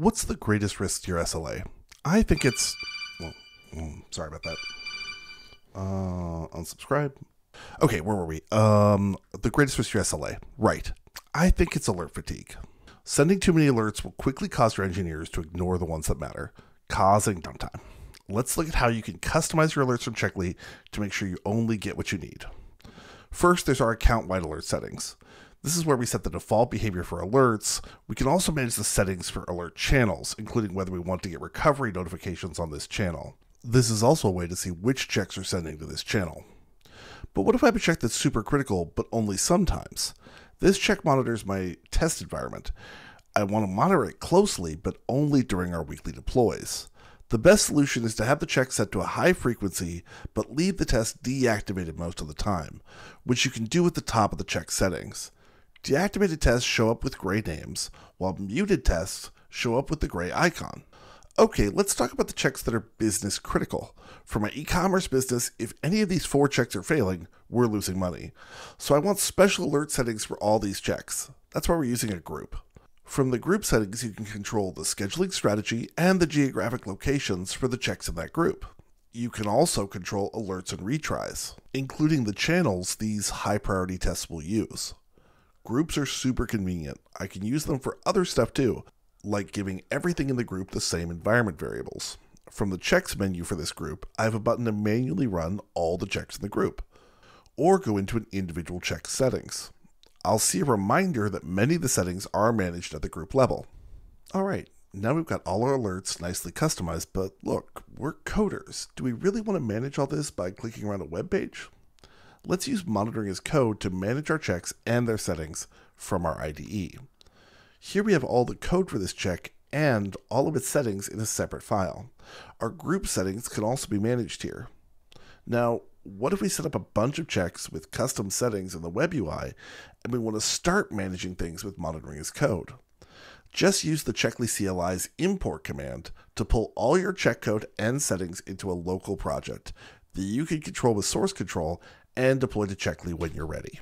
What's the greatest risk to your SLA? I think it's. Well, mm, sorry about that. Uh, unsubscribe. Okay, where were we? Um, the greatest risk to your SLA. Right. I think it's alert fatigue. Sending too many alerts will quickly cause your engineers to ignore the ones that matter, causing downtime. Let's look at how you can customize your alerts from Checkly to make sure you only get what you need. First, there's our account wide alert settings. This is where we set the default behavior for alerts. We can also manage the settings for alert channels, including whether we want to get recovery notifications on this channel. This is also a way to see which checks are sending to this channel. But what if I have a check that's super critical, but only sometimes? This check monitors my test environment. I want to monitor it closely, but only during our weekly deploys. The best solution is to have the check set to a high frequency, but leave the test deactivated most of the time, which you can do at the top of the check settings. Deactivated tests show up with gray names, while muted tests show up with the gray icon. Okay, let's talk about the checks that are business critical. For my e commerce business, if any of these four checks are failing, we're losing money. So I want special alert settings for all these checks. That's why we're using a group. From the group settings, you can control the scheduling strategy and the geographic locations for the checks in that group. You can also control alerts and retries, including the channels these high priority tests will use. Groups are super convenient. I can use them for other stuff too, like giving everything in the group the same environment variables. From the checks menu for this group, I have a button to manually run all the checks in the group, or go into an individual check settings. I'll see a reminder that many of the settings are managed at the group level. Alright, now we've got all our alerts nicely customized, but look, we're coders. Do we really want to manage all this by clicking around a web page? Let's use monitoring as code to manage our checks and their settings from our IDE. Here we have all the code for this check and all of its settings in a separate file. Our group settings can also be managed here. Now, what if we set up a bunch of checks with custom settings in the web UI and we want to start managing things with monitoring as code? Just use the Checkly CLI's import command to pull all your check code and settings into a local project that you can control with source control and deploy to Checkly when you're ready.